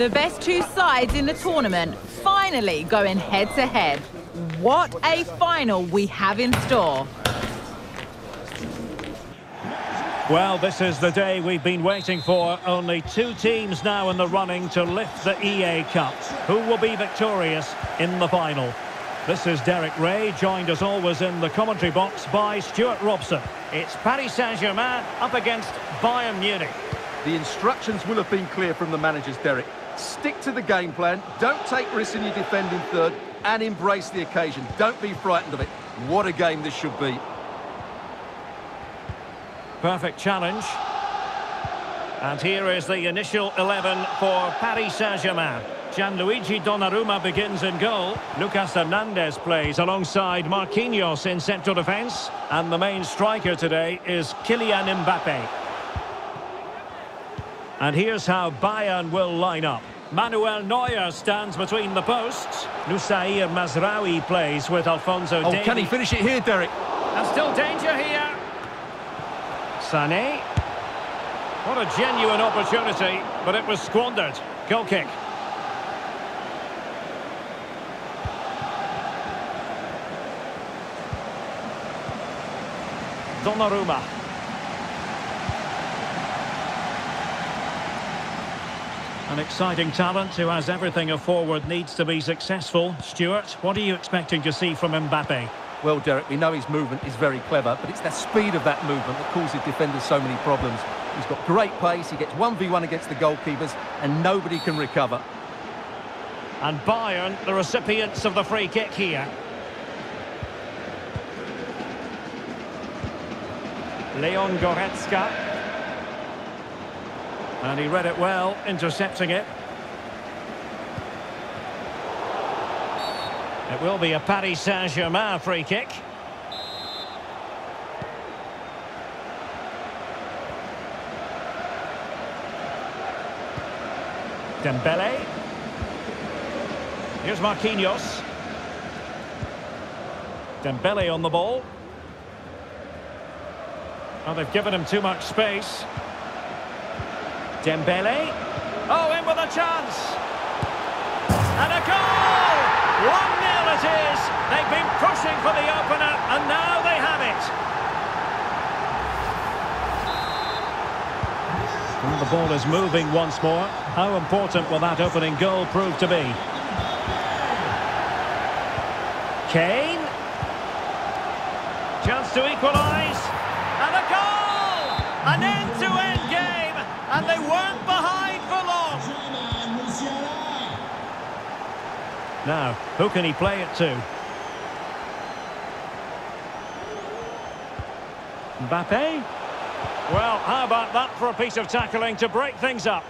The best two sides in the tournament finally going head to head. What a final we have in store. Well, this is the day we've been waiting for. Only two teams now in the running to lift the EA Cup. Who will be victorious in the final? This is Derek Ray, joined as always in the commentary box by Stuart Robson. It's Paris Saint-Germain up against Bayern Munich. The instructions will have been clear from the managers, Derek. Stick to the game plan, don't take risks in your defending third, and embrace the occasion. Don't be frightened of it. What a game this should be. Perfect challenge. And here is the initial 11 for Paris Saint-Germain. Gianluigi Donnarumma begins in goal. Lucas Hernandez plays alongside Marquinhos in central defence. And the main striker today is Kylian Mbappe. And here's how Bayern will line up. Manuel Neuer stands between the posts. Noussair Mazraoui plays with Alphonso Oh, Davies. can he finish it here, Derek? And still danger here. Sané. What a genuine opportunity, but it was squandered. Goal kick. Donnarumma. An exciting talent who has everything a forward needs to be successful. Stuart, what are you expecting to see from Mbappe? Well, Derek, we know his movement is very clever, but it's the speed of that movement that causes defenders so many problems. He's got great pace, he gets 1v1 against the goalkeepers, and nobody can recover. And Bayern, the recipients of the free kick here. Leon Goretzka. And he read it well, intercepting it. It will be a Paris Saint-Germain free kick. Dembele. Here's Marquinhos. Dembele on the ball. Oh, they've given him too much space. Dembele. Oh, in with a chance. And a goal! 1-0 it is. They've been pushing for the opener, and now they have it. And the ball is moving once more. How important will that opening goal prove to be? Kane. Chance to equalise. And a goal! An Now, who can he play it to? Mbappe? Well, how about that for a piece of tackling to break things up?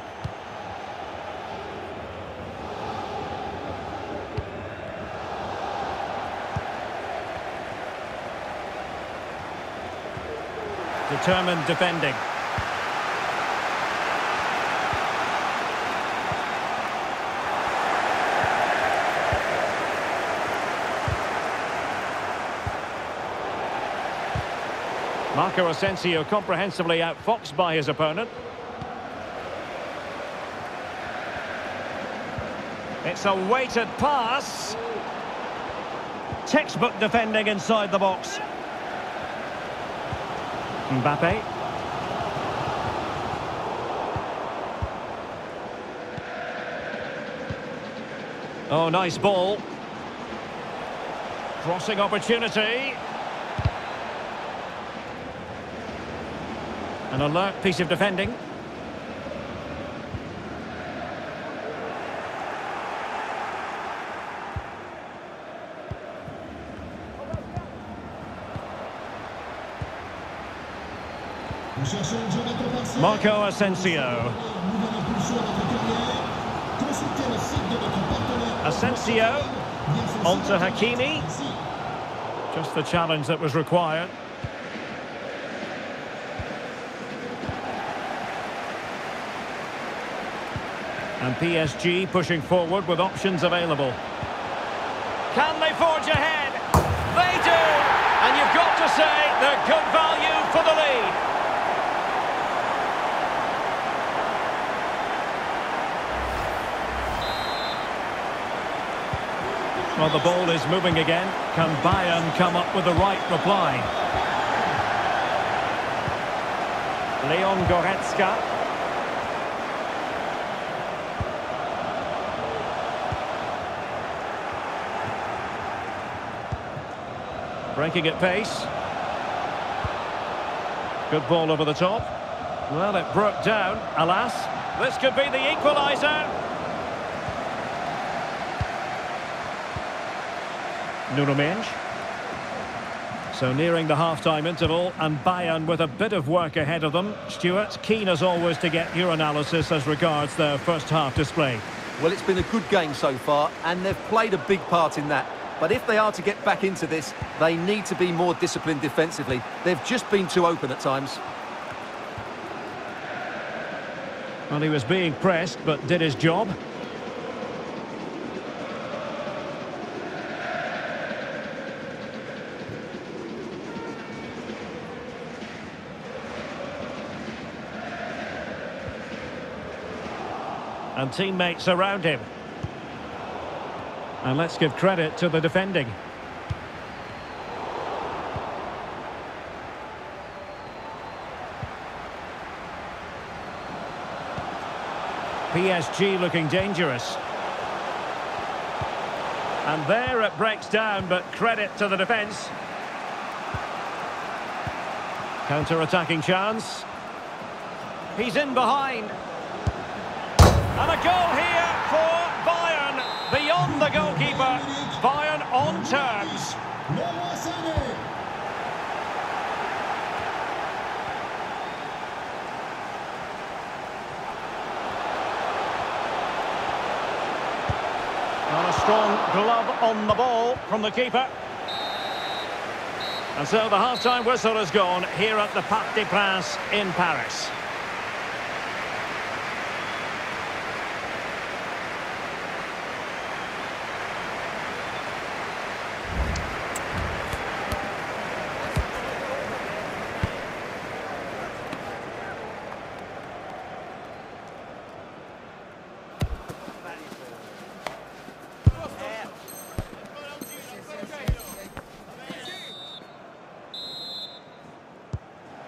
Determined defending. Marco Asensio comprehensively outfoxed by his opponent. It's a weighted pass. Textbook defending inside the box. Mbappe. Oh, nice ball. Crossing opportunity. An alert piece of defending. Marco Asensio. Asensio. On to Hakimi. Just the challenge that was required. And PSG pushing forward with options available. Can they forge ahead? They do! And you've got to say they're good value for the lead. Well, the ball is moving again. Can Bayern come up with the right reply? Leon Goretzka. Breaking at pace. Good ball over the top. Well, it broke down, alas. This could be the equaliser. Nuno Mendes. So nearing the half-time interval and Bayern with a bit of work ahead of them. Stuart, keen as always to get your analysis as regards their first half display. Well, it's been a good game so far and they've played a big part in that. But if they are to get back into this, they need to be more disciplined defensively. They've just been too open at times. Well, he was being pressed, but did his job. And teammates around him. And let's give credit to the defending. PSG looking dangerous. And there it breaks down, but credit to the defence. Counter-attacking chance. He's in behind. And a goal here for Bayern, beyond the goalkeeper. Bayern on terms. And a strong glove on the ball from the keeper. And so the half-time whistle has gone here at the Parc des Princes in Paris.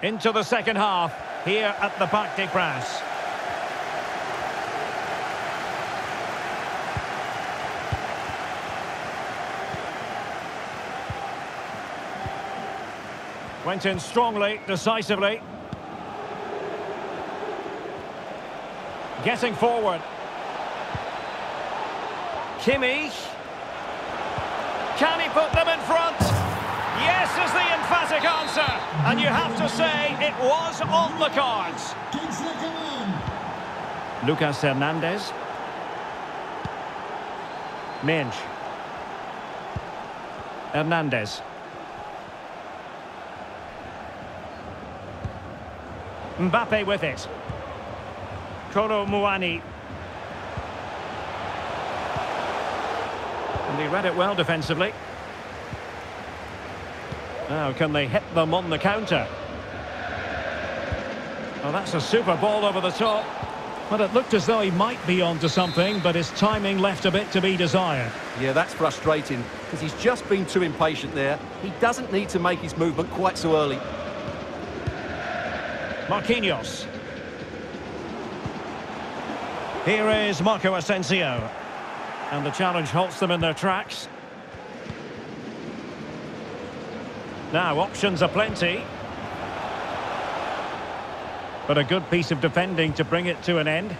Into the second half here at the Parc des Princes. Went in strongly, decisively. Getting forward. Kimmich. Can he put them in front? Yes is the emphatic answer. And you have to say it was on the cards. Lucas Hernandez. Minge. Hernandez. Mbappe with it. Kolo Muani. And he read it well defensively. Now, can they hit them on the counter? Well, that's a super ball over the top. But it looked as though he might be onto something, but his timing left a bit to be desired. Yeah, that's frustrating, because he's just been too impatient there. He doesn't need to make his movement quite so early. Marquinhos. Here is Marco Asensio. And the challenge halts them in their tracks. Now, options are plenty. But a good piece of defending to bring it to an end.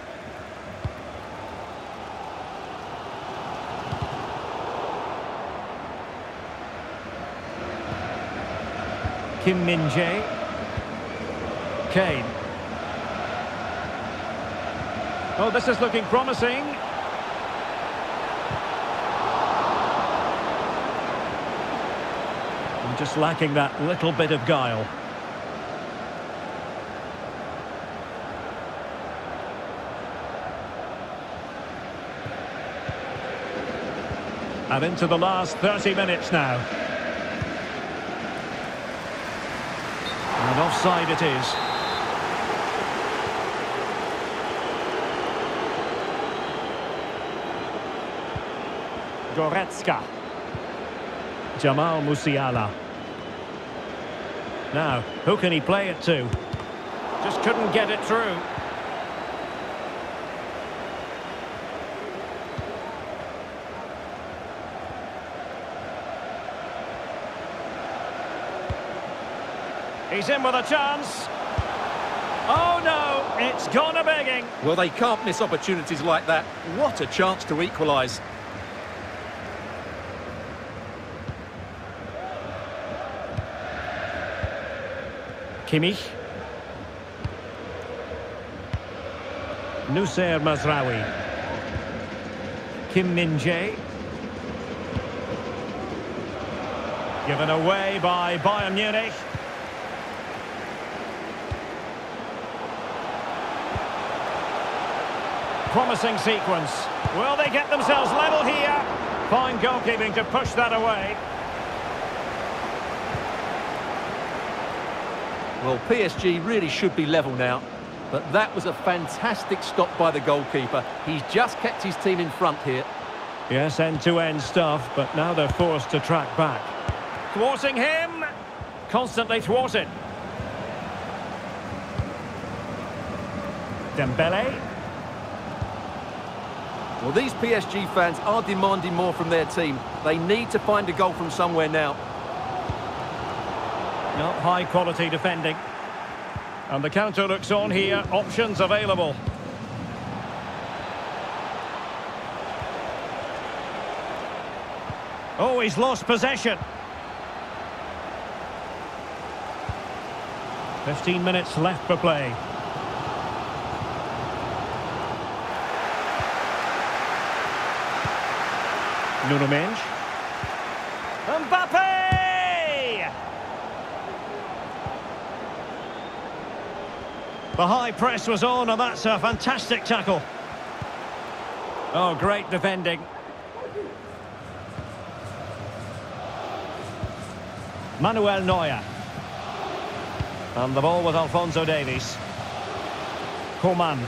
Kim Min-jae. Kane. Oh, this is looking promising. Just lacking that little bit of guile. And into the last 30 minutes now. And offside it is. Goretzka. Jamal Musiala. Now, who can he play it to? Just couldn't get it through. He's in with a chance. Oh no, it's gone a begging. Well, they can't miss opportunities like that. What a chance to equalise. Kimmich. Noussair Mazraoui. Kim Min-jae. Given away by Bayern Munich. Promising sequence. Will they get themselves level here? Fine goalkeeping to push that away. Well, PSG really should be level now. But that was a fantastic stop by the goalkeeper. He's just kept his team in front here. Yes, end-to-end -end stuff, but now they're forced to track back. Thwarting him! Constantly thwarted. Dembele. Well, these PSG fans are demanding more from their team. They need to find a goal from somewhere now. Not high quality defending. And the counter looks on here, options available. Oh, he's lost possession. 15 minutes left for play. Nuno Mendes. Mbappe! The high press was on, and that's a fantastic tackle. Oh, great defending. Manuel Neuer. And the ball with Alphonso Davies. Coman.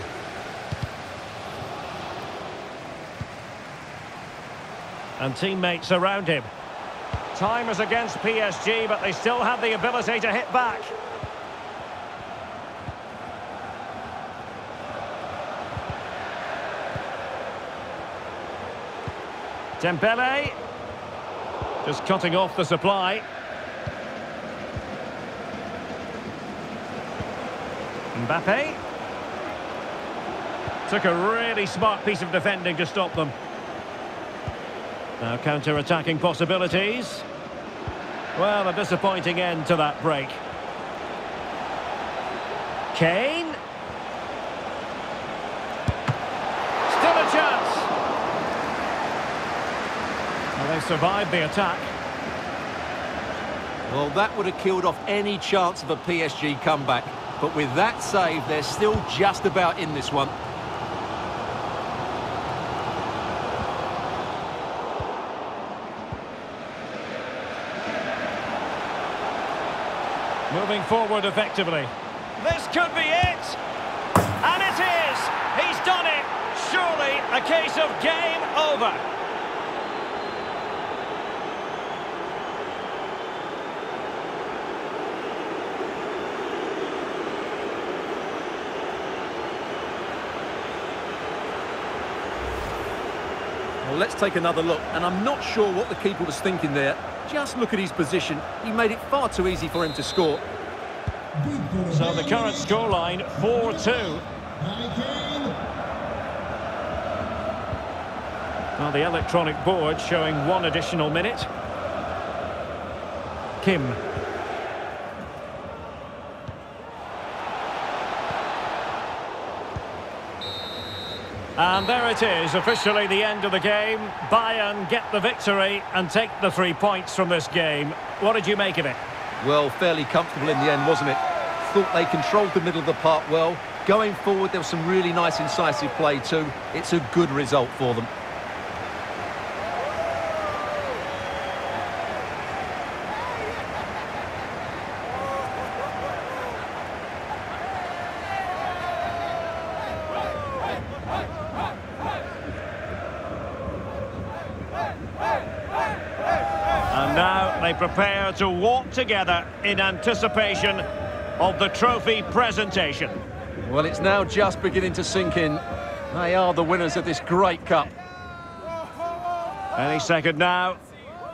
And teammates around him. Time is against PSG, but they still have the ability to hit back. Dembele. Just cutting off the supply. Mbappe. Took a really smart piece of defending to stop them. Now counter-attacking possibilities. Well, a disappointing end to that break. Kane. Still a chance. Well, they survived the attack. Well, that would have killed off any chance of a PSG comeback. But with that save, they're still just about in this one. Moving forward effectively. This could be it! And it is! He's done it! Surely a case of game over. Let's take another look. And I'm not sure what the keeper was thinking there. Just look at his position. He made it far too easy for him to score. So the current scoreline, 4-2. Well, the electronic board showing one additional minute. Kim. And there it is, officially the end of the game. Bayern get the victory and take the three points from this game. What did you make of it? Well, fairly comfortable in the end, wasn't it? Thought they controlled the middle of the park well. Going forward, there was some really nice incisive play too. It's a good result for them. They prepare to walk together in anticipation of the trophy presentation. Well, it's now just beginning to sink in. They are the winners of this great cup. Any second now,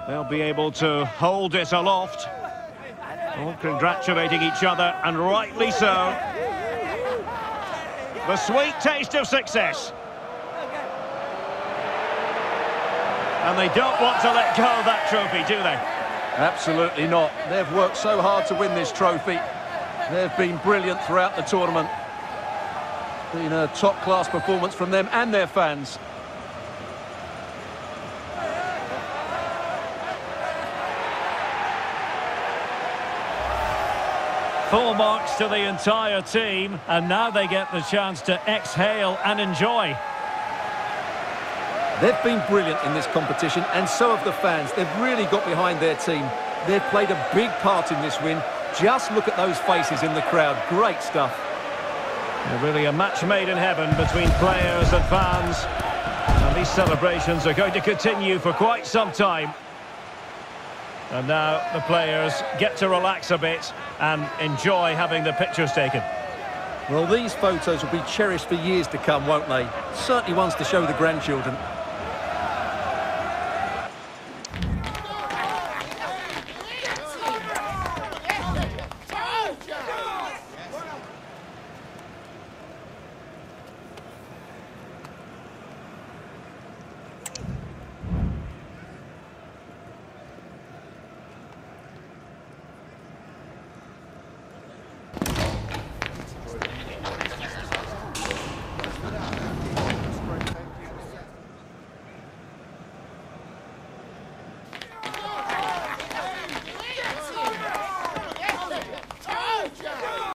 they'll be able to hold it aloft. All congratulating each other, and rightly so. The sweet taste of success. And they don't want to let go of that trophy, do they? Absolutely not. They've worked so hard to win this trophy. They've been brilliant throughout the tournament. Been a top-class performance from them and their fans. Full marks to the entire team, and now they get the chance to exhale and enjoy. They've been brilliant in this competition, and so have the fans. They've really got behind their team. They've played a big part in this win. Just look at those faces in the crowd. Great stuff. They're really a match made in heaven between players and fans. And these celebrations are going to continue for quite some time. And now the players get to relax a bit and enjoy having the pictures taken. Well, these photos will be cherished for years to come, won't they? Certainly ones to show the grandchildren.